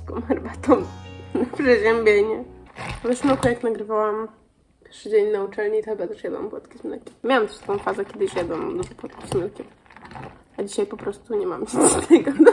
świniarską herbatą na przeziębienie. Smoku jak nagrywałam pierwszy dzień na uczelni, to chyba też jadłam płatki z mlekiem. Miałam też taką fazę, kiedyś jadłam dużo płatków z mlekiem. A dzisiaj po prostu nie mam nic z tego do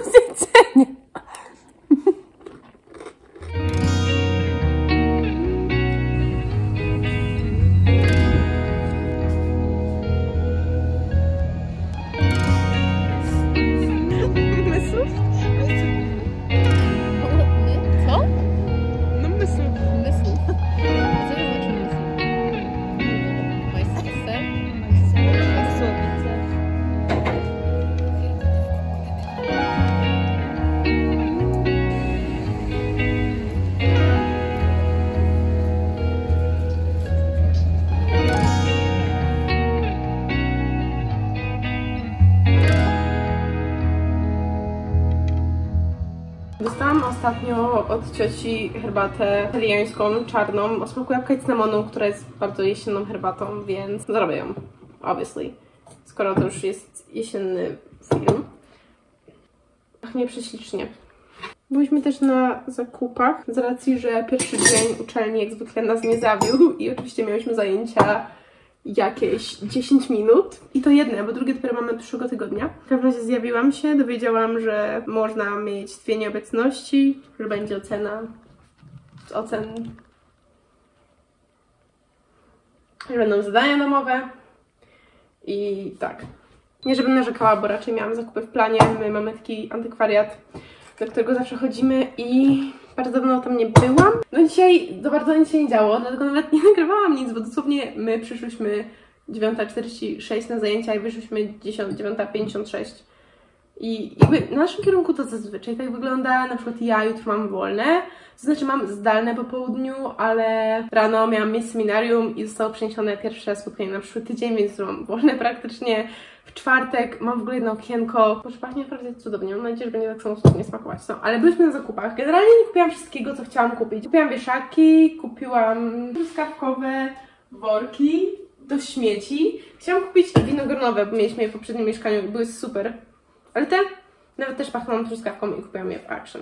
ostatnio od cioci herbatę italiańską, czarną, o smaku jabłka i cynamonu, która jest bardzo jesienną herbatą, więc zrobię ją, obviously. Skoro to już jest jesienny film. Pachnie prześlicznie. Byliśmy też na zakupach, z racji, że pierwszy dzień uczelni jak zwykle nas nie zawiódł i oczywiście miałyśmy zajęcia jakieś 10 minut i to jedne, bo drugie dopiero mamy przyszłego tygodnia. W każdym razie zjawiłam się, dowiedziałam, że można mieć dwie nieobecności, że będzie ocena z ocen, że będą zadania domowe i tak. Nie żebym narzekała, bo raczej miałam zakupy w planie. My mamy taki antykwariat, do którego zawsze chodzimy i bardzo dawno tam nie byłam. No dzisiaj za bardzo nic się nie działo, dlatego nawet nie nagrywałam nic, bo dosłownie my przyszłyśmy 9.46 na zajęcia i wyszłyśmy 10, 9.56. I jakby na naszym kierunku to zazwyczaj tak wygląda. Na przykład ja jutro mam wolne, to znaczy mam zdalne po południu, ale rano miałam mieć seminarium i zostało przeniesione pierwsze spotkanie na przyszły tydzień, więc mam wolne praktycznie. W czwartek mam w ogóle jedno okienko. Proszę pachnie naprawdę cudownie. Mam nadzieję, że będzie tak samo cudownie smakować. No, ale byliśmy na zakupach. Generalnie nie kupiłam wszystkiego, co chciałam kupić. Kupiłam wieszaki, kupiłam truskawkowe worki do śmieci. Chciałam kupić winogronowe, bo mieliśmy je w poprzednim mieszkaniu i były super. Ale te nawet też pachną truskawką i kupiłam je w Action.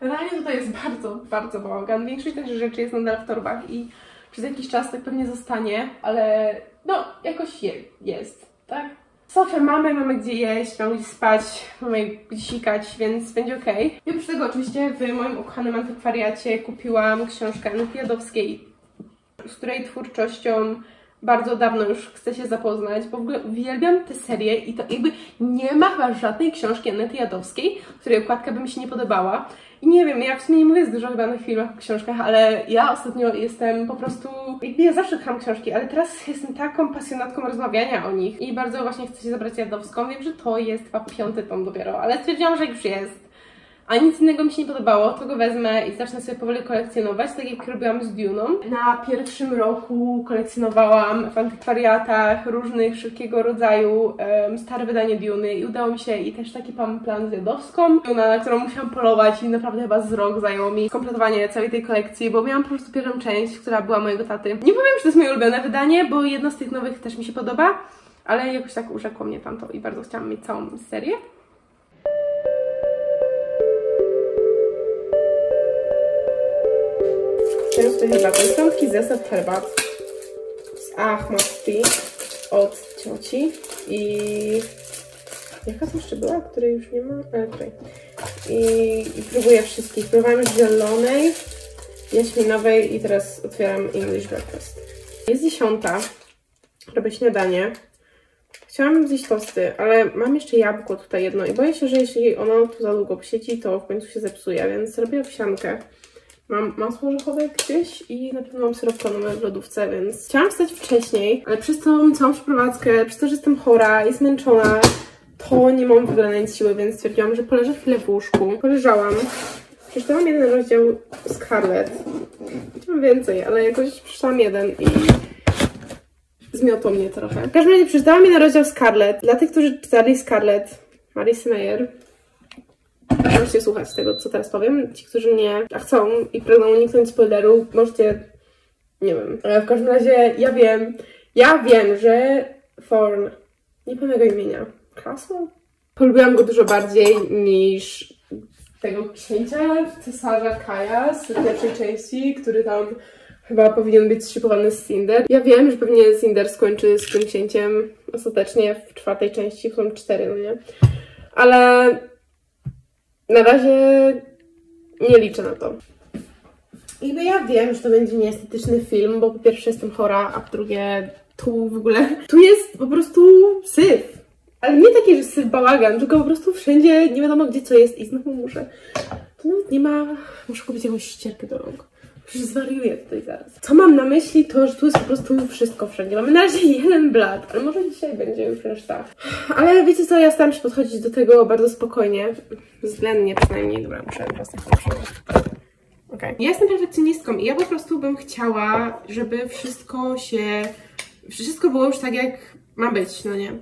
Generalnie tutaj jest bardzo, bardzo bałagan. Większość też rzeczy jest nadal w torbach i przez jakiś czas tak pewnie zostanie, ale no, jakoś je, jest, tak? Sofę mamy, mamy gdzie jeść, mamy gdzie spać, mamy gdzie sikać, więc będzie okej. I oprócz tego oczywiście w moim ukochanym antykwariacie kupiłam książkę Anety Jadowskiej, z której twórczością bardzo dawno już chcę się zapoznać, bo w ogóle uwielbiam tę serię i to jakby nie ma chyba żadnej książki Anety Jadowskiej, której okładka by mi się nie podobała. I nie wiem, ja w sumie nie mówię za dużo chyba na filmach książkach, ale ja ostatnio jestem po prostu, jakby ja zawsze kocham książki, ale teraz jestem taką pasjonatką rozmawiania o nich i bardzo właśnie chcę się zabrać Jadowską. Wiem, że to jest chyba piąty tom dopiero, ale stwierdziłam, że już jest a nic innego mi się nie podobało, to go wezmę i zacznę sobie powoli kolekcjonować, tak jak robiłam z Duną. Na pierwszym roku kolekcjonowałam w antykwariatach różnych, wszelkiego rodzaju em, stare wydanie Duny i udało mi się i też taki mam plan z Jadowską, Duna, na którą musiałam polować i naprawdę chyba z rok zajęło mi skompletowanie całej tej kolekcji, bo miałam po prostu pierwszą część, która była mojego taty. Nie powiem, że to jest moje ulubione wydanie, bo jedno z tych nowych też mi się podoba, ale jakoś tak urzekło mnie tamto i bardzo chciałam mieć całą serię. Teraz tutaj herbatę. Są taki zestaw herbat z Ahmad od cioci i jaka to jeszcze była, której już nie ma? Ale tutaj. I, I próbuję wszystkich. Próbowałam już zielonej, jaśminowej i teraz otwieram English Breakfast. Jest dziesiąta. Robię śniadanie. Chciałam zjeść tosty, ale mam jeszcze jabłko tutaj jedno i boję się, że jeśli ono tu za długo posiedzi, to w końcu się zepsuje, więc robię owsiankę. Mam masło orzechowe gdzieś i na pewno mam syrop w lodówce, więc chciałam wstać wcześniej, ale przez tą całą przeprowadzkę, przez to, że jestem chora i zmęczona, to nie mam w ogóle nic siły, więc stwierdziłam, że poleżę chwilę w łóżku. Poleżałam. Przeczytałam jeden rozdział Scarlet. Chciałam więcej, ale jakoś przeczytałam jeden i zmiotło mnie trochę. W każdym razie przeczytałam jeden rozdział Scarlet. Dla tych, którzy czytali Scarlet, Marisy Meyer, Możecie słuchać tego, co teraz powiem. Ci, którzy nie chcą i pragną uniknąć spoileru, możecie, nie wiem. Ale w każdym razie ja wiem, ja wiem, że Thorn, nie pamiętam jego imienia, Castle? Polubiłam go dużo bardziej niż tego księcia, cesarza Kaja z pierwszej części, który tam chyba powinien być szybowany z Cinder. Ja wiem, że pewnie Cinder skończy z tym księciem ostatecznie w czwartej części, są cztery, no nie? Ale na razie nie liczę na to. I bo ja wiem, że to będzie nieestetyczny film, bo po pierwsze jestem chora, a po drugie tu w ogóle, tu jest po prostu syf. Ale nie takie, że syf bałagan, tylko po prostu wszędzie nie wiadomo gdzie co jest i znowu muszę. Tu nawet nie ma, muszę kupić jakąś ścierkę do rąk. Przecież zwariuję tutaj zaraz. Co mam na myśli, to że tu jest po prostu wszystko wszędzie. Mamy na razie jeden blat, ale może dzisiaj będzie już reszta. Ale wiecie co, ja staram się podchodzić do tego bardzo spokojnie. Względnie przynajmniej. Dobra, muszę teraz tak Okej. Ja jestem perfekcjonistką i ja po prostu bym chciała, żeby wszystko się... Wszystko było już tak, jak ma być, no nie?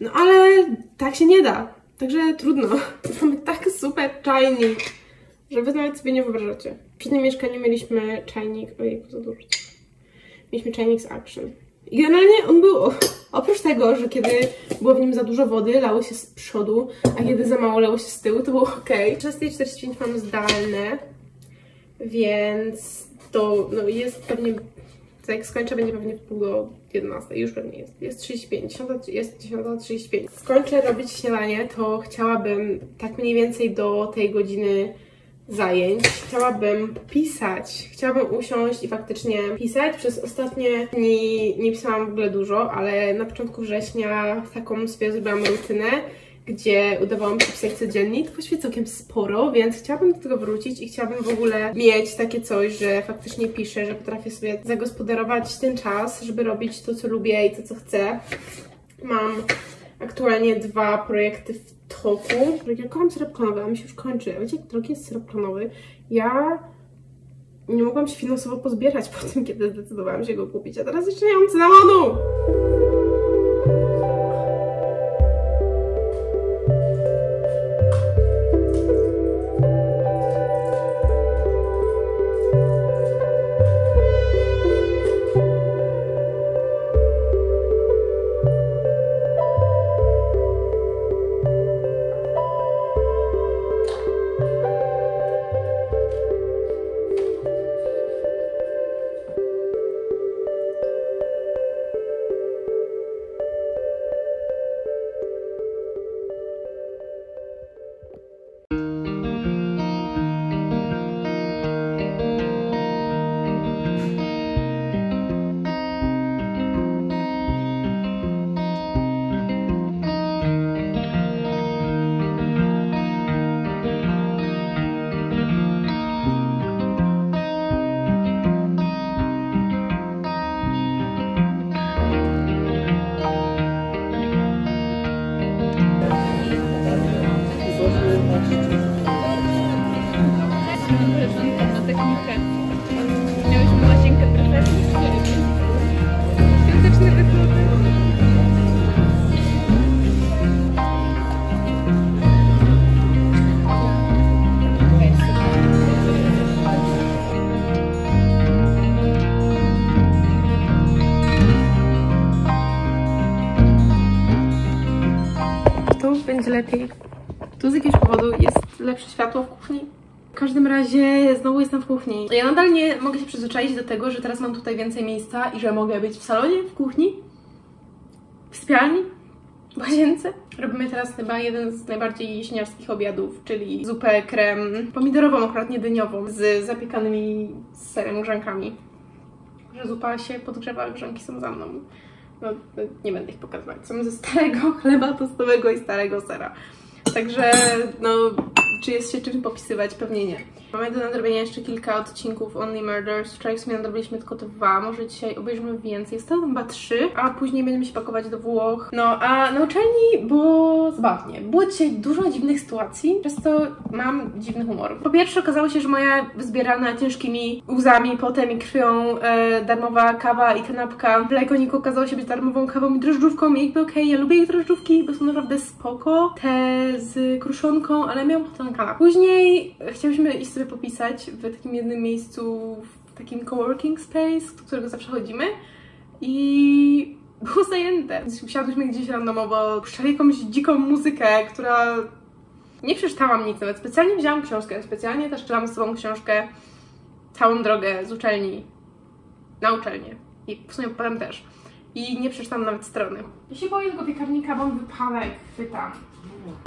No ale tak się nie da. Także trudno. Mamy tak super czajnik, że wy nawet sobie nie wyobrażacie. W przednim mieszkaniu mieliśmy czajnik... Ojej, za dużo. Mieliśmy czajnik z Action. I generalnie on był... Oprócz tego, że kiedy było w nim za dużo wody, lało się z przodu, a kiedy za mało lało się z tyłu, to było ok. 16.45 mam zdalne, więc to no, jest pewnie... Jak skończę, będzie pewnie w pół do 11. Już pewnie jest. Jest 35. 10, jest 10.35. Skończę robić śniadanie, to chciałabym tak mniej więcej do tej godziny zajęć. Chciałabym pisać, chciałabym usiąść i faktycznie pisać. Przez ostatnie dni nie pisałam w ogóle dużo, ale na początku września taką sobie zrobiłam rutynę, gdzie udawało mi się pisać codziennie. To właściwie całkiem sporo, więc chciałabym do tego wrócić i chciałabym w ogóle mieć takie coś, że faktycznie piszę, że potrafię sobie zagospodarować ten czas, żeby robić to, co lubię i to, co chcę. Mam aktualnie dwa projekty w toku. Ja kocham syrop klonowy, a mi się już kończy. A wiecie, jak drogi jest syrop klonowy? Ja nie mogłam się finansowo pozbierać po tym, kiedy zdecydowałam się go kupić, a teraz jeszcze nie mam cynamonu! Lepiej. Tu z jakiegoś powodu jest lepsze światło w kuchni. W każdym razie znowu jestem w kuchni. Ja nadal nie mogę się przyzwyczaić do tego, że teraz mam tutaj więcej miejsca i że mogę być w salonie, w kuchni, w sypialni, w łazience. Robimy teraz chyba jeden z najbardziej jesieniarskich obiadów, czyli zupę krem pomidorową, akurat nie dyniową, z zapiekanymi serem grzankami. Że zupa się podgrzewa, grzanki są za mną. No, nie będę ich pokazywać. Są ze starego chleba tostowego i starego sera. Także, no, czy jest się czym popisywać? Pewnie nie. Mamy do nadrobienia jeszcze kilka odcinków Only Murders. Wczoraj w sumie nadrobiliśmy tylko dwa, może dzisiaj obejrzymy więcej. Zostały chyba trzy, a później będziemy się pakować do Włoch. No, a na uczelni było zabawnie. Było dzisiaj dużo dziwnych sytuacji, przez to mam dziwny humor. Po pierwsze okazało się, że moja zbierana ciężkimi łzami, potem i krwią e, darmowa kawa i kanapka w Lajkoniku okazało się być darmową kawą i drożdżówką i jakby okej, ja lubię ich drożdżówki, bo są naprawdę spoko. Te z kruszonką, ale miałam ochotę na Później chciałyśmy iść sobie popisać w takim jednym miejscu, w takim coworking space, do którego zawsze chodzimy i było zajęte. Usiadłyśmy gdzieś randomowo, puszczali jakąś dziką muzykę, która nie przeczytałam nic, nawet specjalnie wzięłam książkę, specjalnie też czytałam z sobą książkę całą drogę z uczelni na uczelnię i w sumie potem też. I nie przeczytałam nawet strony. Ja się boję tego piekarnika, bo on wypada jak chwyta.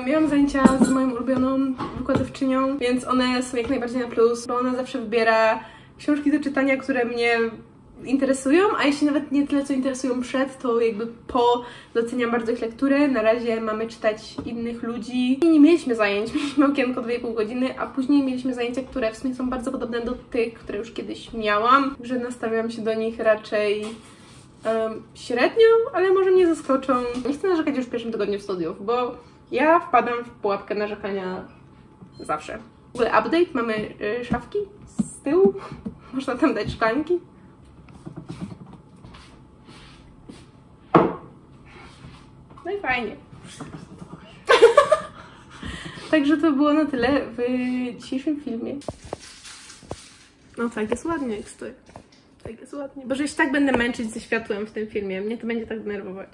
Miałam zajęcia z moją ulubioną wykładowczynią, więc one są jak najbardziej na plus, bo ona zawsze wybiera książki do czytania, które mnie interesują, a jeśli nawet nie tyle, co interesują przed, to jakby po doceniam bardzo ich lekturę. Na razie mamy czytać innych ludzi. I nie mieliśmy zajęć, mieliśmy okienko 2,5 godziny, a później mieliśmy zajęcia, które w sumie są bardzo podobne do tych, które już kiedyś miałam, że nastawiam się do nich raczej em, średnio, ale może mnie zaskoczą. Nie chcę narzekać już w pierwszym tygodniu studiów, bo ja wpadam w pułapkę narzekania zawsze. W ogóle update, mamy y, szafki z tyłu, można tam dać szklanki. No i fajnie. Także to było na tyle w dzisiejszym filmie. No tak jest ładnie, jak stoi. Tak jest ładnie. Boże, jeśli tak będę męczyć ze światłem w tym filmie, mnie to będzie tak denerwować.